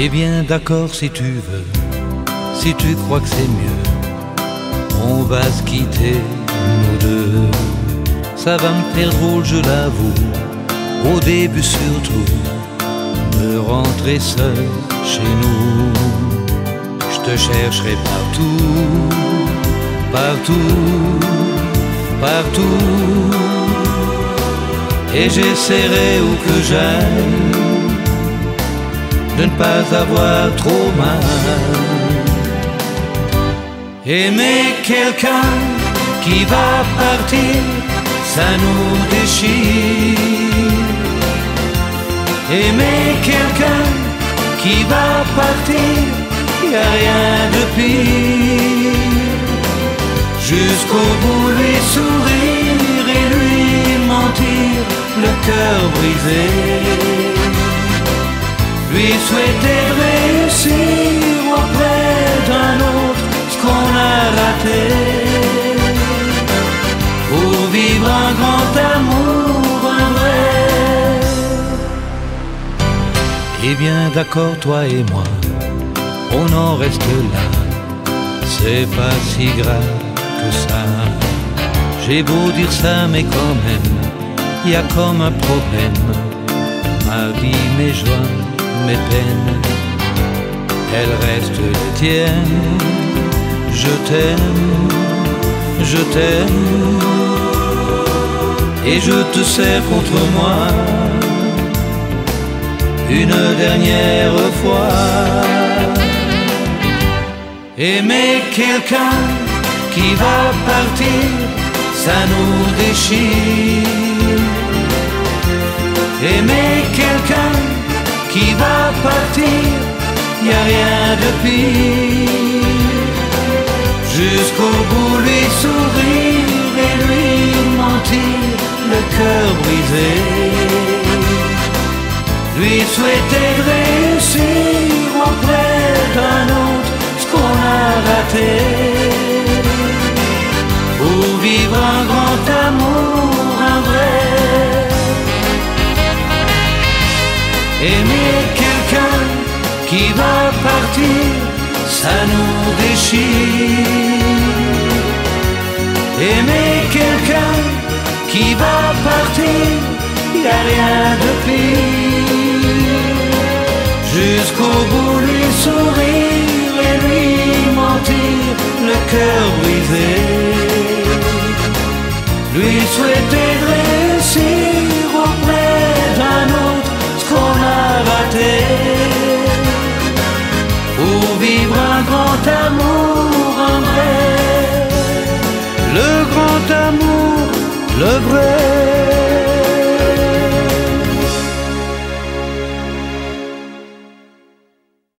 Eh bien d'accord si tu veux, si tu crois que c'est mieux, on va se quitter, nous deux. Ça va me faire drôle, je l'avoue, au début surtout, de rentrer seul chez nous. Je te chercherai partout, partout, partout. Et j'essaierai où que j'aille de ne pas avoir trop mal. Aimer quelqu'un qui va partir, ça nous déchire. Aimer quelqu'un qui va partir, y a rien de pire. Jusqu'au bout lui sourire et lui mentir, le cœur brisé. Lui souhaiter réussir auprès d'un autre ce qu'on a raté. Pour vivre un grand amour, un vrai. Eh bien d'accord, toi et moi, on en reste là. C'est pas si grave que ça. J'ai beau dire ça, mais quand même, y a comme un problème. Ma vie, mes joies, mes peines, elles restent les tiennes. Je t'aime, je t'aime, et je te serre contre moi une dernière fois. Aimer quelqu'un qui va partir, ça nous déchire. Partir, y a rien de pire. Jusqu'au bout lui sourire et lui mentir, le cœur brisé. Lui souhaiter de réussir auprès d'un autre ce qu'on a raté. Pour vivre un grand amour, un vrai. Aimer quelqu'un qui va partir, ça nous déchire. Aimer quelqu'un qui va partir, y a rien de pire. Jusqu'au bout lui sourire et lui mentir, le cœur brisé. Lui souhaiter un grand amour, un vrai. Le grand amour, le vrai.